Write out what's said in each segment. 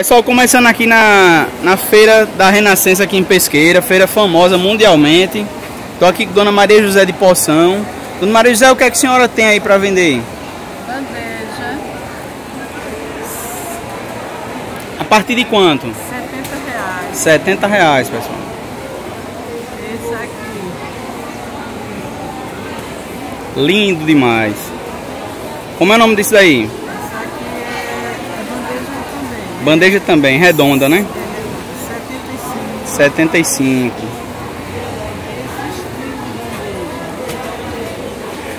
Pessoal, começando aqui na, na feira da Renascença aqui em Pesqueira, feira famosa mundialmente. Estou aqui com Dona Maria José de Poção. Dona Maria José, o que, é que a senhora tem aí para vender? Bandeja, A partir de quanto? 70 reais. 70 reais, pessoal. Esse aqui, Lindo demais. Como é o nome disso daí? esse aqui é, é bandeja também. Bandeja também, redonda, né? 75. 75.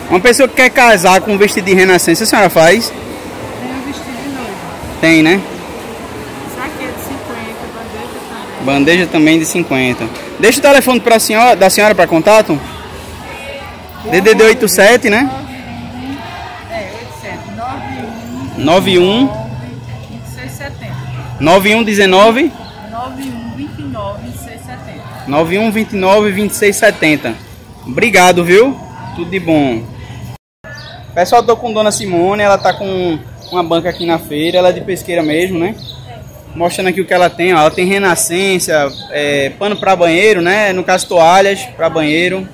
Uma pessoa que quer casar com um vestido de renascença, a senhora faz? Tem o vestido de noiva. Tem, né? Esse aqui é de 50, bandeja também. Bandeja também de 50. Deixa o telefone pra senhora, da senhora para contato. DDD 87, né? É, 87. 91, 91 2670. 9119 9129, 2670. 9129 2670. Obrigado, viu? Tudo de bom. Pessoal, tô com Dona Simone, ela tá com uma banca aqui na feira, ela é de pesqueira mesmo, né? Mostrando aqui o que ela tem, ó. Ela tem renascença, é, pano para banheiro, né? No caso, toalhas para banheiro.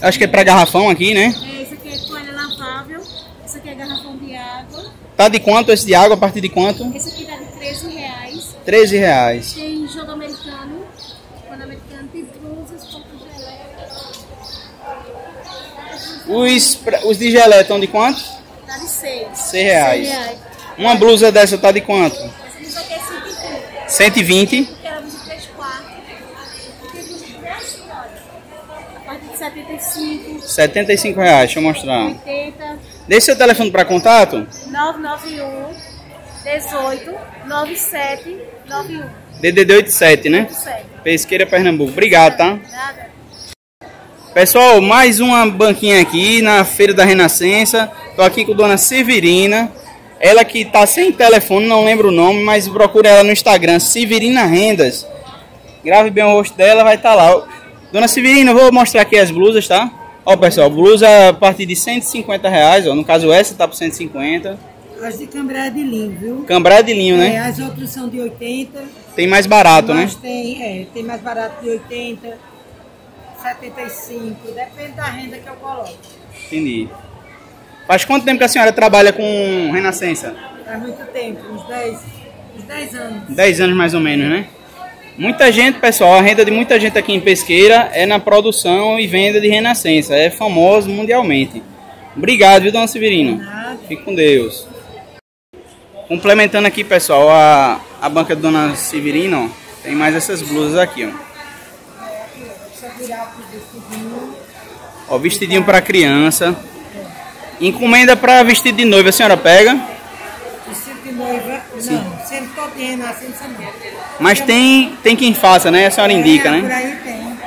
Acho que é para garrafão aqui, né? É, esse aqui é toalha lavável, esse aqui é garrafão de água, Tá de quanto esse de água? A partir de quanto? esse aqui dá de 13 reais. 13 reais. Tem jogo americano, pano americano, tem blusas, pouco geleia, Os, pra- os de gelé estão de quanto? dá de 6. 6 reais. reais. Uma blusa dessa tá de quanto? Essa blusa aqui é 120, 120. porque ela usa 3 quartos. Tem blusa que é assim, olha. A partir de 75, 75 reais, deixa eu mostrar. 80, Deixe seu telefone para contato. 991, 18, 97, 91. DDD 87, né? 7. Pesqueira Pernambuco. Obrigado, tá? Nada. Pessoal, mais uma banquinha aqui na Feira da Renascença. Tô aqui com Dona Severina. Ela que tá sem telefone, não lembro o nome, mas procura ela no Instagram, Severina Rendas. Grave bem o rosto dela, vai estar lá. Dona Severina, eu vou mostrar aqui as blusas, tá? Ó, pessoal, blusa a partir de 150 reais, ó. No caso, essa tá por 150. As de cambré é de linho, viu? Cambré de linho, É, né? as outras são de 80. Tem mais barato, né? tem, é, tem mais barato de 80, 75. Depende da renda que eu coloco. Entendi. Faz quanto tempo que a senhora trabalha com Renascença? Faz muito tempo, uns 10, uns 10 anos. 10 anos mais ou menos, né? Muita gente, pessoal, a renda de muita gente aqui em Pesqueira é na produção e venda de Renascença. É famoso mundialmente. Obrigado, viu, dona Severina? Nada. Fique com Deus. Complementando aqui, pessoal, a, a banca da dona Severina, ó, tem mais essas blusas aqui, ó. Ó, vestidinho para criança. Encomenda para vestido de noiva, a senhora pega? Vestido de noiva, não. Sempre tô tendo, assim, sempre. Mas tem, tem quem faça, né? A senhora indica, é, Por né? aí tem.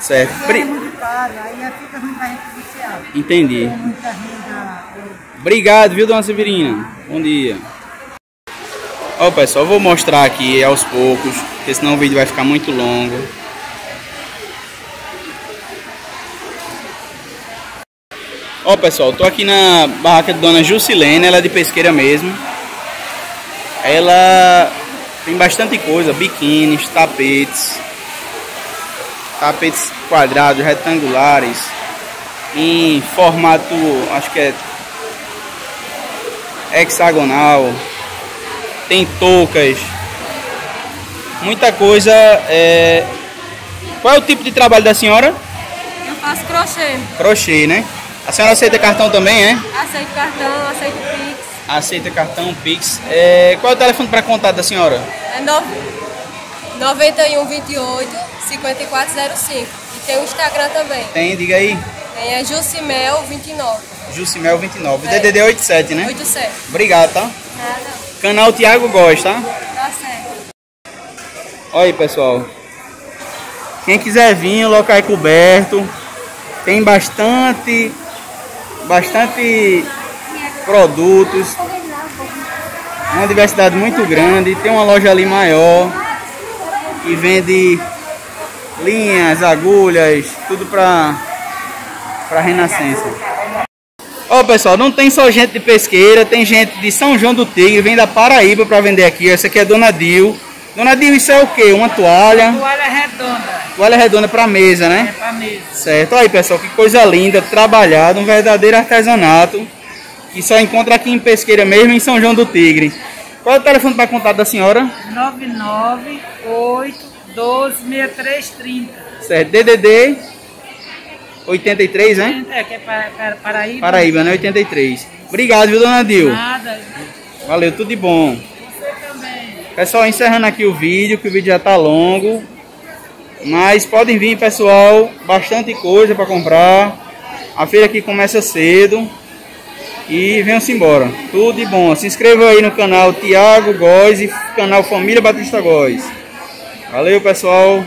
Certo. É muito caro, aí fica ruim pra gente. Entendi. Obrigado, viu, dona Severina? Bom dia. Ó, pessoal, vou mostrar aqui aos poucos, porque senão o vídeo vai ficar muito longo. Ó, pessoal, tô aqui na barraca de dona Jusilene, ela é de pesqueira mesmo. Ela tem bastante coisa, biquínis, tapetes, tapetes quadrados, retangulares, em formato, acho que é hexagonal, tem toucas, muita coisa. é, Qual é o tipo de trabalho da senhora? Eu faço crochê. Crochê, né? A senhora aceita cartão também, é? Aceito cartão, aceito Pix. Aceita cartão, Pix. É, Qual é o telefone para contato da senhora? É no... 9128 5405. E tem o Instagram também. Tem, diga aí. Tem a Jucimel 29. Jucimel 29, É. DDD 87, né? 87. Obrigado, tá? Nada. Canal Tiago Gosta, tá? Tá certo. Olha aí, pessoal. Quem quiser vir, o local é coberto. Tem bastante, bastante produtos. Uma diversidade muito grande. Tem uma loja ali maior que vende linhas, agulhas, tudo para para renascença. Ó, pessoal, não tem só gente de pesqueira, tem gente de São João do Tigre, vem da Paraíba para vender aqui. Essa aqui é Dona Dil. Dona Dil, isso é o quê? Uma toalha? Toalha redonda. Toalha redonda para mesa, É né? pra mesa. Certo. Aí, pessoal, que coisa linda, trabalhado, um verdadeiro artesanato. Que só encontra aqui em Pesqueira mesmo, em São João do Tigre. Qual é o telefone para contato da senhora? 998 12 6330. Certo. DDD 83, né? É, que é para, para, Paraíba. Paraíba, né? 83. Obrigado, viu, Dona Dil? Nada. Valeu, tudo de bom. Você também. Pessoal, encerrando aqui o vídeo, que o vídeo já tá longo. Mas podem vir, pessoal, bastante coisa para comprar. A feira aqui começa cedo. E venham-se embora. Tudo de bom. Se inscreva aí no canal Tiago Góes e canal Família Batista Góes. Valeu, pessoal.